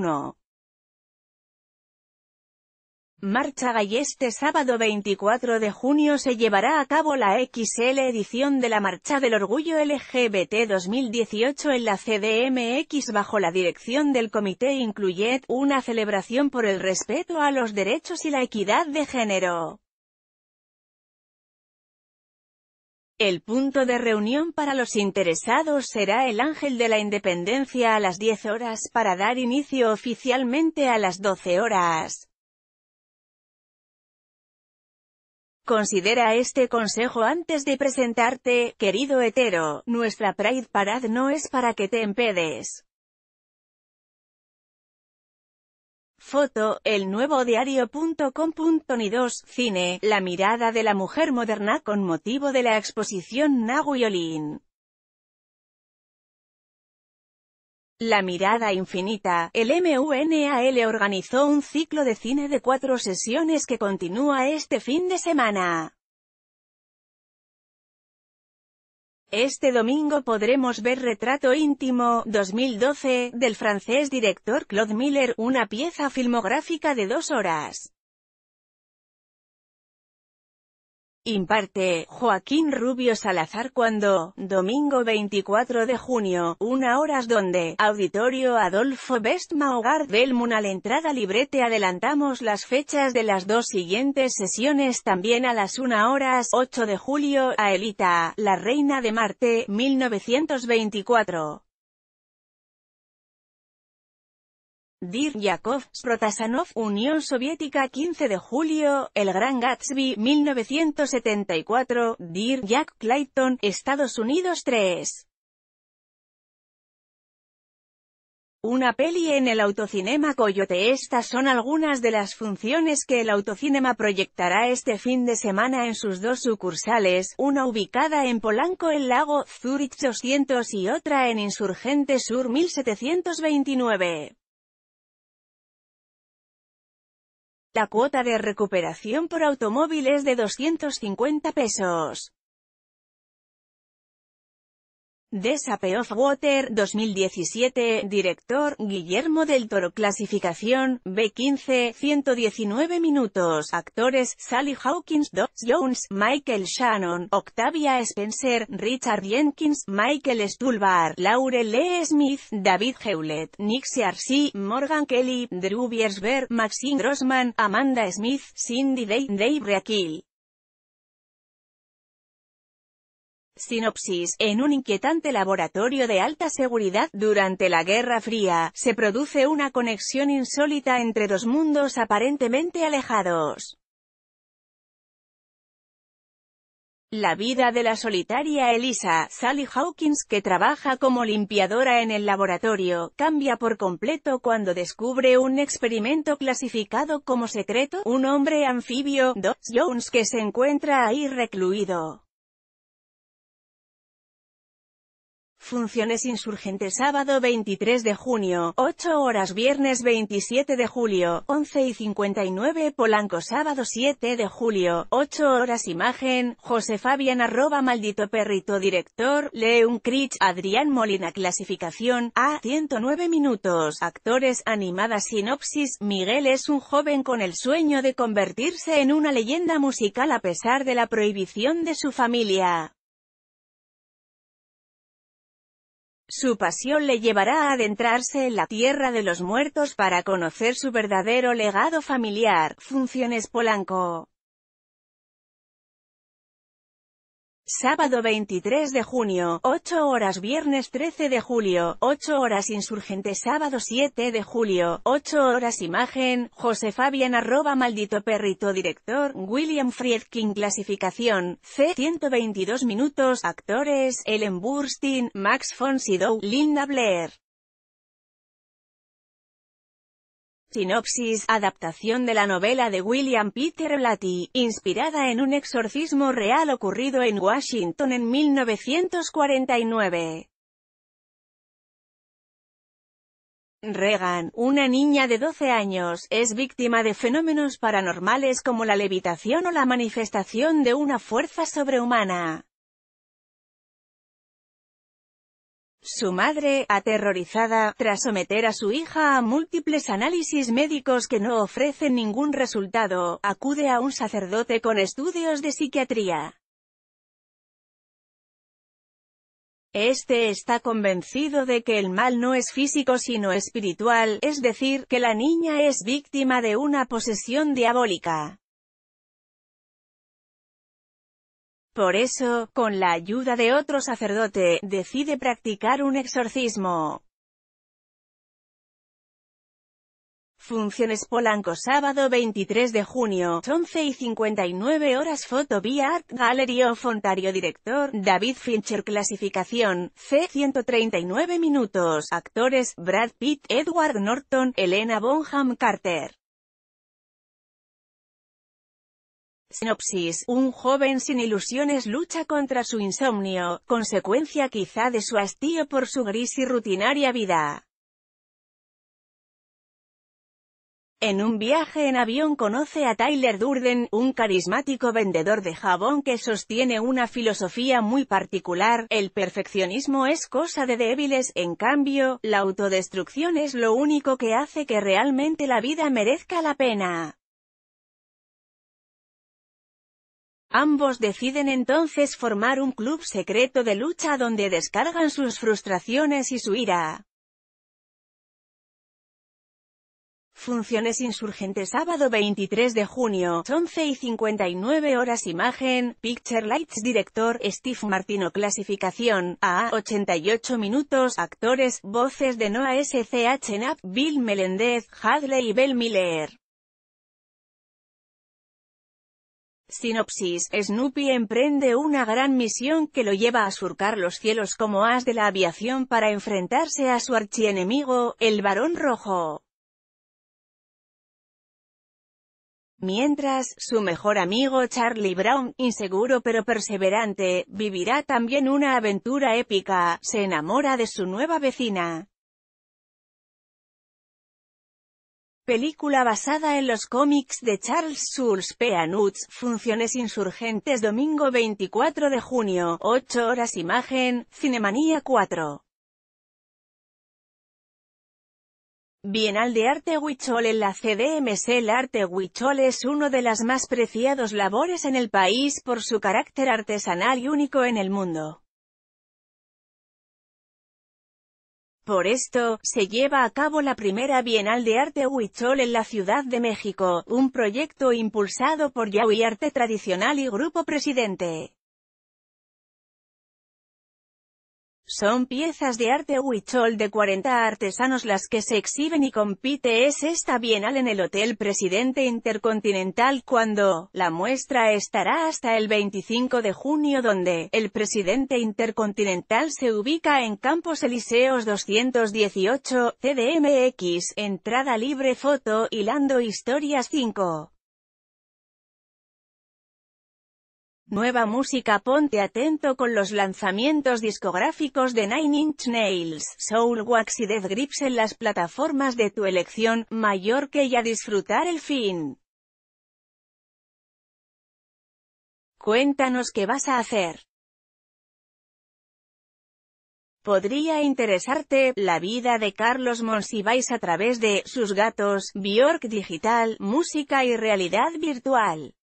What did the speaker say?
1. Marcha Gay este sábado 24 de junio se llevará a cabo la XL edición de la Marcha del Orgullo LGBT 2018 en la CDMX bajo la dirección del Comité Incluyet, una celebración por el respeto a los derechos y la equidad de género. El punto de reunión para los interesados será el Ángel de la Independencia a las 10 horas para dar inicio oficialmente a las 12 horas. Considera este consejo antes de presentarte, querido hetero, nuestra Pride Parade no es para que te empedes. Foto, el nuevo diario.com.ni 2, cine, la mirada de la mujer moderna con motivo de la exposición Naguiolin. La mirada infinita, el MUNAL organizó un ciclo de cine de cuatro sesiones que continúa este fin de semana. Este domingo podremos ver Retrato íntimo, 2012, del francés director Claude Miller, una pieza filmográfica de dos horas. Imparte, Joaquín Rubio Salazar cuando, domingo 24 de junio, una horas donde, Auditorio Adolfo Best Hogar Belmun a la entrada libre te adelantamos las fechas de las dos siguientes sesiones también a las 1 horas, 8 de julio, a Elita, la Reina de Marte, 1924. Dir Yakov, Protasanov, Unión Soviética 15 de julio, El Gran Gatsby, 1974, Dir Jack Clayton, Estados Unidos 3. Una peli en el autocinema Coyote Estas son algunas de las funciones que el autocinema proyectará este fin de semana en sus dos sucursales, una ubicada en Polanco el Lago, Zurich 200 y otra en Insurgente Sur 1729. La cuota de recuperación por automóvil es de 250 pesos. Desape of Water 2017, director, Guillermo del Toro Clasificación, B15, 119 minutos Actores, Sally Hawkins, Doc Jones, Michael Shannon, Octavia Spencer, Richard Jenkins, Michael Stulbar, Laurel Lee Smith, David Hewlett, Nick Searcy, Morgan Kelly, Drew Biersberg, Maxine Grossman, Amanda Smith, Cindy Day, Dave Reakil. Sinopsis, en un inquietante laboratorio de alta seguridad, durante la Guerra Fría, se produce una conexión insólita entre dos mundos aparentemente alejados. La vida de la solitaria Elisa, Sally Hawkins, que trabaja como limpiadora en el laboratorio, cambia por completo cuando descubre un experimento clasificado como secreto, un hombre anfibio, Doc Jones, que se encuentra ahí recluido. Funciones insurgentes sábado 23 de junio, 8 horas viernes 27 de julio, 11 y 59 Polanco sábado 7 de julio, 8 horas imagen, José Fabián arroba maldito perrito director, Leun Crich, Adrián Molina clasificación, A, 109 minutos, actores, animada sinopsis, Miguel es un joven con el sueño de convertirse en una leyenda musical a pesar de la prohibición de su familia. Su pasión le llevará a adentrarse en la tierra de los muertos para conocer su verdadero legado familiar. Funciones Polanco Sábado 23 de junio, 8 horas Viernes 13 de julio, 8 horas Insurgente Sábado 7 de julio, 8 horas Imagen, José Fabián arroba maldito perrito Director, William Friedkin Clasificación, C 122 minutos Actores, Ellen Burstyn, Max von Sydow, Linda Blair Sinopsis, adaptación de la novela de William Peter Blatty, inspirada en un exorcismo real ocurrido en Washington en 1949. Regan, una niña de 12 años, es víctima de fenómenos paranormales como la levitación o la manifestación de una fuerza sobrehumana. Su madre, aterrorizada, tras someter a su hija a múltiples análisis médicos que no ofrecen ningún resultado, acude a un sacerdote con estudios de psiquiatría. Este está convencido de que el mal no es físico sino espiritual, es decir, que la niña es víctima de una posesión diabólica. Por eso, con la ayuda de otro sacerdote, decide practicar un exorcismo. Funciones Polanco sábado 23 de junio, 11 y 59 horas Foto vía Art Gallery of Ontario Director, David Fincher Clasificación, C 139 minutos Actores, Brad Pitt, Edward Norton, Elena Bonham Carter Sinopsis, un joven sin ilusiones lucha contra su insomnio, consecuencia quizá de su hastío por su gris y rutinaria vida. En un viaje en avión conoce a Tyler Durden, un carismático vendedor de jabón que sostiene una filosofía muy particular, el perfeccionismo es cosa de débiles, en cambio, la autodestrucción es lo único que hace que realmente la vida merezca la pena. Ambos deciden entonces formar un club secreto de lucha donde descargan sus frustraciones y su ira. Funciones insurgentes sábado 23 de junio, 11 y 59 horas Imagen, Picture Lights Director, Steve Martino Clasificación, A, 88 minutos Actores, voces de Noah S.C.H. Knapp, Bill Melendez, Hadley y Bell Miller Sinopsis, Snoopy emprende una gran misión que lo lleva a surcar los cielos como as de la aviación para enfrentarse a su archienemigo, el Barón Rojo. Mientras, su mejor amigo Charlie Brown, inseguro pero perseverante, vivirá también una aventura épica, se enamora de su nueva vecina. Película basada en los cómics de Charles Schulz Peanuts, Funciones Insurgentes Domingo 24 de junio, 8 horas Imagen, Cinemanía 4. Bienal de Arte Huichol en la CDMS El arte Huichol es uno de las más preciados labores en el país por su carácter artesanal y único en el mundo. Por esto, se lleva a cabo la primera Bienal de Arte Huichol en la Ciudad de México, un proyecto impulsado por Yaui Arte Tradicional y Grupo Presidente. Son piezas de arte huichol de 40 artesanos las que se exhiben y compite es esta bienal en el Hotel Presidente Intercontinental cuando, la muestra estará hasta el 25 de junio donde, el Presidente Intercontinental se ubica en Campos Elíseos 218, CDMX, entrada libre foto, hilando historias 5. Nueva música Ponte atento con los lanzamientos discográficos de Nine Inch Nails, Wax y Death Grips en las plataformas de tu elección, mayor que ya disfrutar el fin. Cuéntanos qué vas a hacer. Podría interesarte, la vida de Carlos Monsiváis a través de, sus gatos, Bjork Digital, música y realidad virtual.